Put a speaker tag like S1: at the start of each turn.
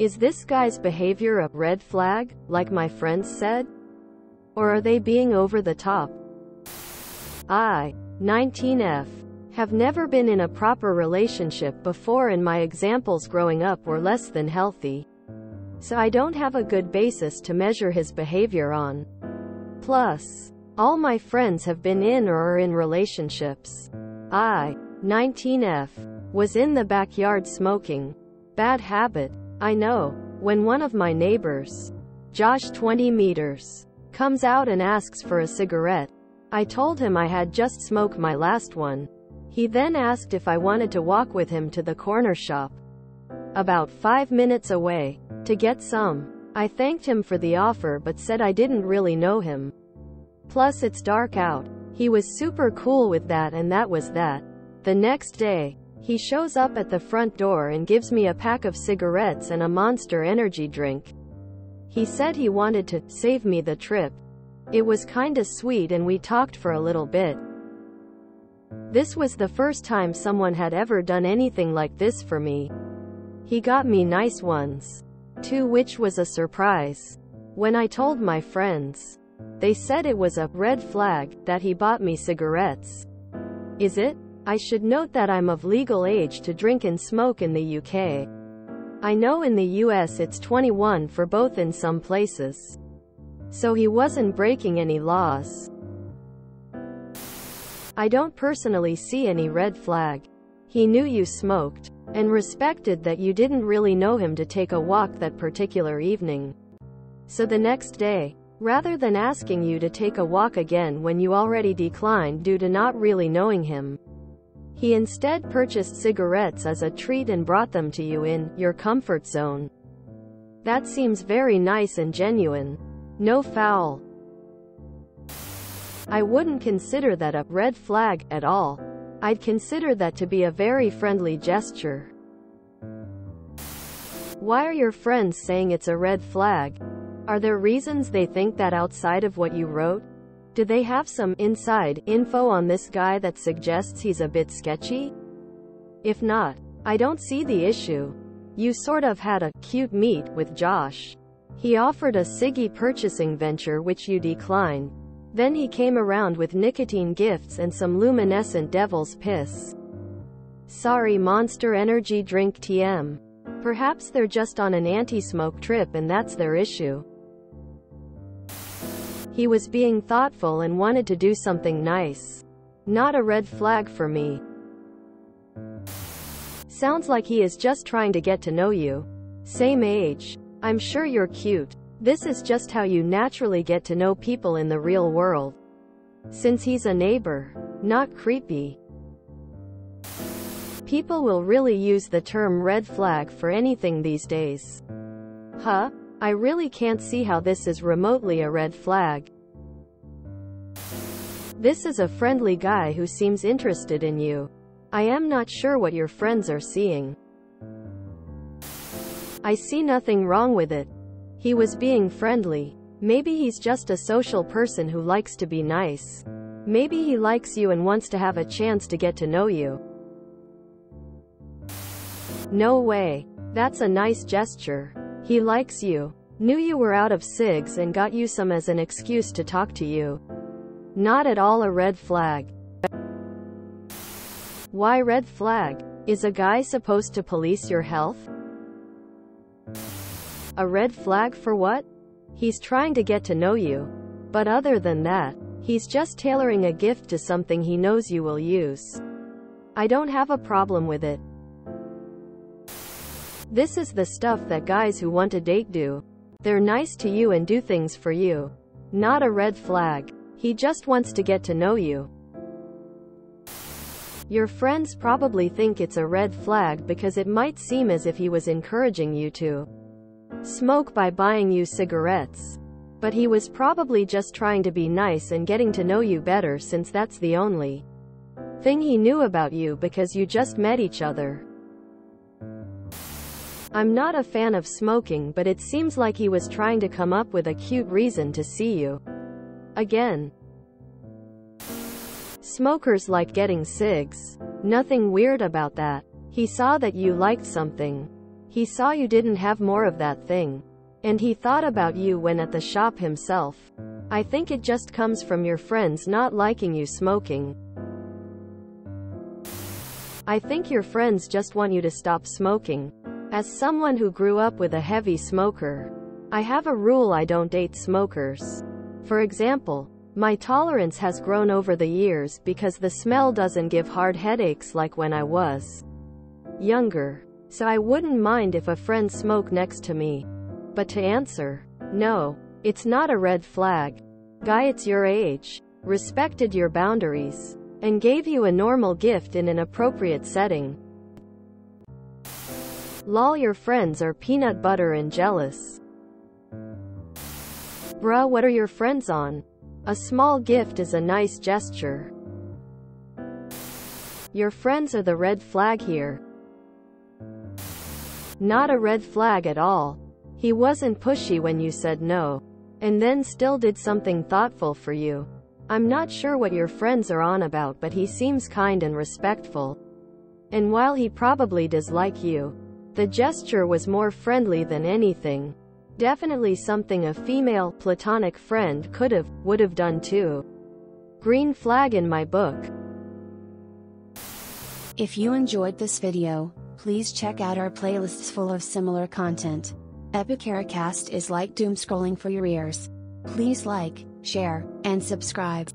S1: Is this guy's behavior a red flag, like my friends said? Or are they being over the top? I, 19F, have never been in a proper relationship before and my examples growing up were less than healthy. So I don't have a good basis to measure his behavior on. Plus, all my friends have been in or are in relationships. I, 19F, was in the backyard smoking. Bad habit. I know. When one of my neighbors, Josh 20 meters, comes out and asks for a cigarette, I told him I had just smoked my last one. He then asked if I wanted to walk with him to the corner shop, about five minutes away, to get some. I thanked him for the offer but said I didn't really know him. Plus it's dark out. He was super cool with that and that was that. The next day, he shows up at the front door and gives me a pack of cigarettes and a monster energy drink. He said he wanted to save me the trip. It was kinda sweet and we talked for a little bit. This was the first time someone had ever done anything like this for me. He got me nice ones. Too which was a surprise. When I told my friends, they said it was a red flag that he bought me cigarettes. Is it? I should note that I'm of legal age to drink and smoke in the UK. I know in the US it's 21 for both in some places. So he wasn't breaking any laws. I don't personally see any red flag. He knew you smoked, and respected that you didn't really know him to take a walk that particular evening. So the next day, rather than asking you to take a walk again when you already declined due to not really knowing him, he instead purchased cigarettes as a treat and brought them to you in your comfort zone. That seems very nice and genuine. No foul. I wouldn't consider that a red flag at all. I'd consider that to be a very friendly gesture. Why are your friends saying it's a red flag? Are there reasons they think that outside of what you wrote? Do they have some inside info on this guy that suggests he's a bit sketchy? If not, I don't see the issue. You sort of had a cute meet with Josh. He offered a Siggy purchasing venture which you declined. Then he came around with nicotine gifts and some luminescent devil's piss. Sorry Monster Energy Drink TM. Perhaps they're just on an anti-smoke trip and that's their issue. He was being thoughtful and wanted to do something nice. Not a red flag for me. Sounds like he is just trying to get to know you. Same age. I'm sure you're cute. This is just how you naturally get to know people in the real world. Since he's a neighbor. Not creepy. People will really use the term red flag for anything these days. Huh? I really can't see how this is remotely a red flag. This is a friendly guy who seems interested in you. I am not sure what your friends are seeing. I see nothing wrong with it. He was being friendly. Maybe he's just a social person who likes to be nice. Maybe he likes you and wants to have a chance to get to know you. No way. That's a nice gesture. He likes you. Knew you were out of cigs and got you some as an excuse to talk to you. Not at all a red flag. Why red flag? Is a guy supposed to police your health? A red flag for what? He's trying to get to know you. But other than that, he's just tailoring a gift to something he knows you will use. I don't have a problem with it. This is the stuff that guys who want a date do. They're nice to you and do things for you. Not a red flag. He just wants to get to know you. Your friends probably think it's a red flag because it might seem as if he was encouraging you to smoke by buying you cigarettes. But he was probably just trying to be nice and getting to know you better since that's the only thing he knew about you because you just met each other. I'm not a fan of smoking but it seems like he was trying to come up with a cute reason to see you. Again. Smokers like getting cigs. Nothing weird about that. He saw that you liked something. He saw you didn't have more of that thing. And he thought about you when at the shop himself. I think it just comes from your friends not liking you smoking. I think your friends just want you to stop smoking. As someone who grew up with a heavy smoker, I have a rule I don't date smokers. For example, my tolerance has grown over the years because the smell doesn't give hard headaches like when I was younger. So I wouldn't mind if a friend smoked next to me. But to answer, no, it's not a red flag. Guy it's your age, respected your boundaries, and gave you a normal gift in an appropriate setting. Lol your friends are peanut butter and jealous. Bruh what are your friends on? A small gift is a nice gesture. Your friends are the red flag here. Not a red flag at all. He wasn't pushy when you said no. And then still did something thoughtful for you. I'm not sure what your friends are on about but he seems kind and respectful. And while he probably does like you, the gesture was more friendly than anything. Definitely something a female, platonic friend could have, would have done too. Green flag in my book.
S2: If you enjoyed this video, please check out our playlists full of similar content. Epicaricast is like doom scrolling for your ears. Please like, share, and subscribe.